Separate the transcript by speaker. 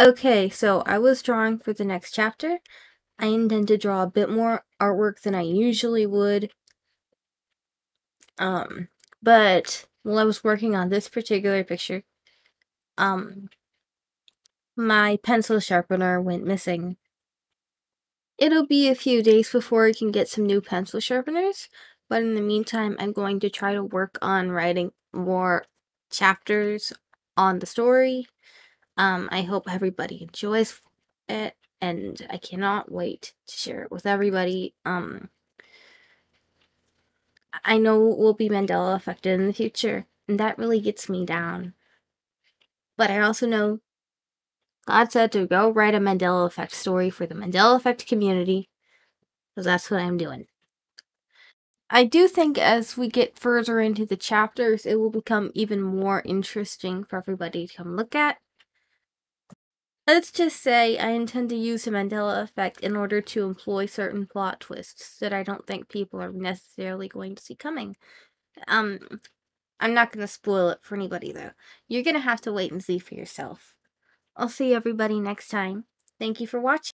Speaker 1: Okay, so I was drawing for the next chapter. I intend to draw a bit more artwork than I usually would. Um, but while I was working on this particular picture, um, my pencil sharpener went missing. It'll be a few days before I can get some new pencil sharpeners, but in the meantime, I'm going to try to work on writing more chapters on the story. Um, I hope everybody enjoys it, and I cannot wait to share it with everybody. Um, I know we'll be Mandela affected in the future, and that really gets me down. But I also know God said to go write a Mandela Effect story for the Mandela Effect community, because that's what I'm doing. I do think as we get further into the chapters, it will become even more interesting for everybody to come look at. Let's just say I intend to use the Mandela effect in order to employ certain plot twists that I don't think people are necessarily going to see coming. Um, I'm not going to spoil it for anybody though. You're going to have to wait and see for yourself. I'll see everybody next time. Thank you for watching.